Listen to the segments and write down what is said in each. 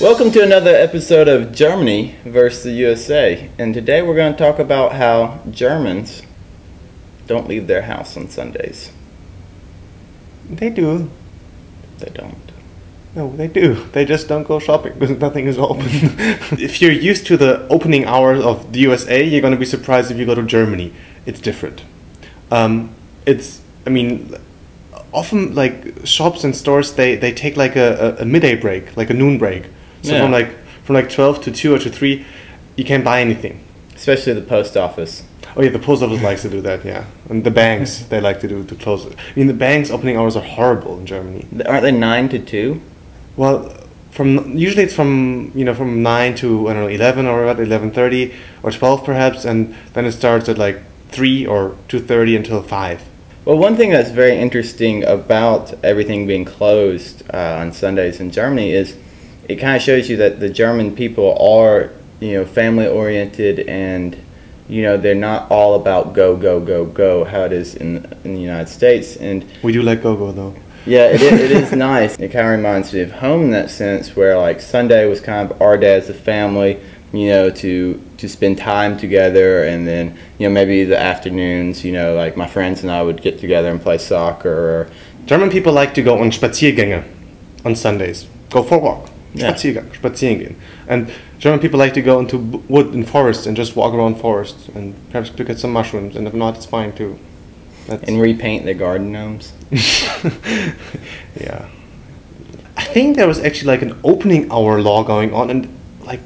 Welcome to another episode of Germany versus the USA. And today we're going to talk about how Germans don't leave their house on Sundays. They do. They don't. No, they do. They just don't go shopping because nothing is open. if you're used to the opening hours of the USA, you're going to be surprised if you go to Germany. It's different. Um, it's, I mean, often like shops and stores, they, they take like a, a, a midday break, like a noon break. So Yeah. from like from like 12 to 2 or to 3, you can't buy anything. Especially the post office. Oh yeah, the post office likes to do that, yeah. And the banks, they like to do to close it. I mean, the banks' opening hours are horrible in Germany. Aren't they 9 to 2? Well, from usually it's from you know from nine to I don't know eleven or about eleven thirty or twelve perhaps, and then it starts at like three or two thirty until five. Well, one thing that's very interesting about everything being closed uh, on Sundays in Germany is it kind of shows you that the German people are, you know, family oriented and, you know, they're not all about go, go, go, go, how it is in, in the United States. And We do like go go though. yeah, it is, it is nice. It kind of reminds me of home in that sense, where like Sunday was kind of our day as a family, you know, to to spend time together, and then you know maybe the afternoons, you know, like my friends and I would get together and play soccer. German people like to go on Spaziergänge on Sundays. Go for a walk. Yeah. Spaziergang, spazieren. And German people like to go into wood and forests and just walk around forests and perhaps pick at some mushrooms. And if not, it's fine too. That's and repaint the garden gnomes. yeah. I think there was actually like an opening hour law going on, and like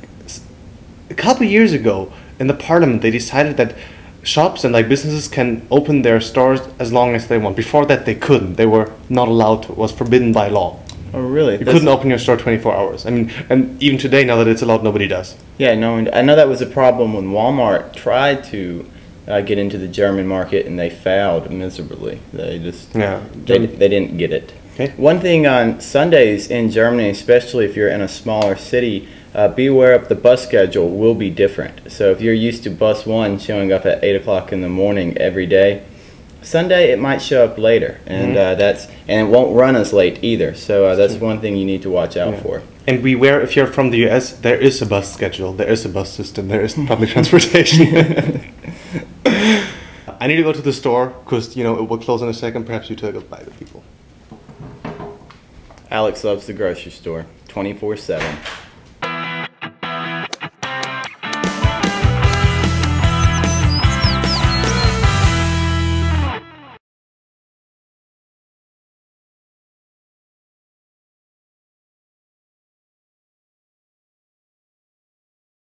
a couple years ago in the parliament, they decided that shops and like businesses can open their stores as long as they want. Before that, they couldn't. They were not allowed to. It was forbidden by law. Oh, really? You That's- couldn't open your store 24 hours. I mean, and even today, now that it's allowed, nobody does. Yeah, no, and I know that was a problem when Walmart tried to uh, get into the German market, and they failed miserably. They just Yeah. they, they didn't get it. Okay. One thing on Sundays in Germany, especially if you're in a smaller city, uh, be aware of the bus schedule will be different. So if you're used to bus one showing up at eight o'clock in the morning every day, Sunday it might show up later, and Mhm. uh, that's and it won't run as late either. So uh, that's one thing you need to watch out Yeah. for. And beware if you're from the US, there is a bus schedule, there is a bus system, there is public transportation. I need to go to the store because you know it will close in a second. Perhaps you take us by the people. Alex loves the grocery store, twenty four seven.